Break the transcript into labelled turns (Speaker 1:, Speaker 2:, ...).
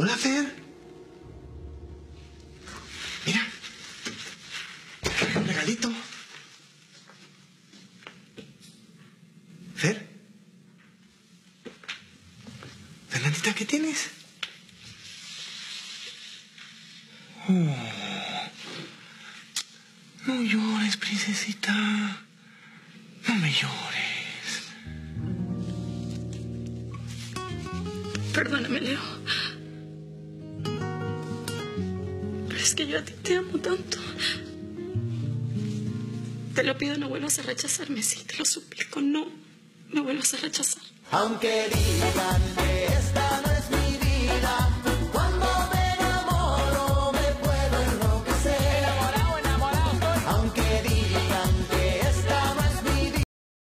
Speaker 1: Hola, Fer. Mira. Un regalito. Fer. Fernandita, ¿qué tienes? Oh. No llores, princesita. No me llores.
Speaker 2: Perdóname, Leo. Es que yo a ti te amo tanto. Te lo pido, no vuelvas a rechazarme, sí, te lo suplico, no me vuelvas a rechazar.
Speaker 3: Aunque digan